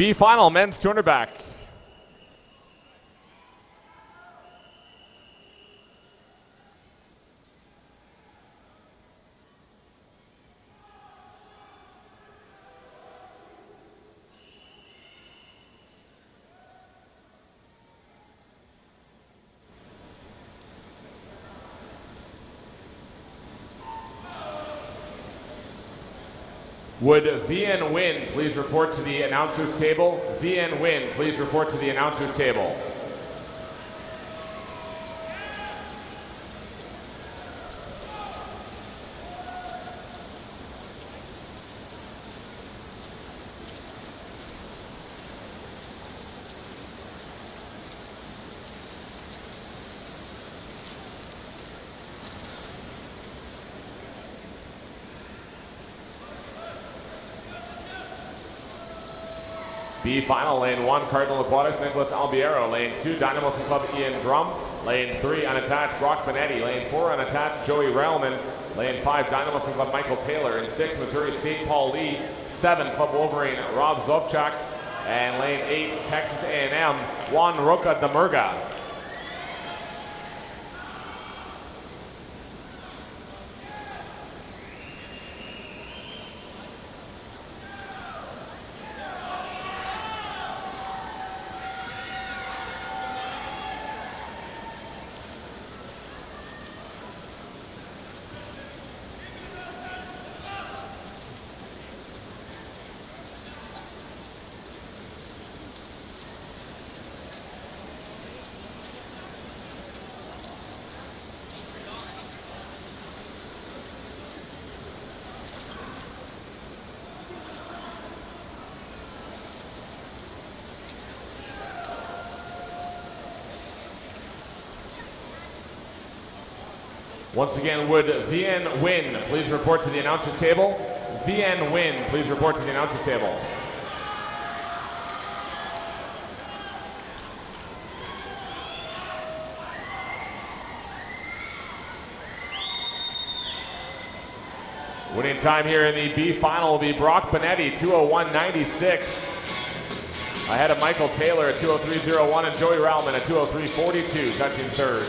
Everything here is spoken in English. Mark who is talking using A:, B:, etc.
A: B final, men's 200 back. Would VN win, please report to the announcer's table. VN win, please report to the announcer's table. B final, lane one, Cardinal Aquatics, Nicolas Albiero. Lane two, Dynamo Club, Ian Grum. Lane three, unattached, Brock Bonetti. Lane four, unattached, Joey Reilman. Lane five, Dynamo from Club, Michael Taylor. And six, Missouri State, Paul Le. Seven, Club Wolverine, Rob Zofchak. And lane eight, Texas A&M, Juan Rocha de Murga. Once again, would VN win, please report to the announcer's table. VN win, please report to the announcer's table. Winning time here in the B final will be Brock Bonetti, 201.96. Ahead of Michael Taylor at 203.01 and Joey Reilman at 203.42, touching third.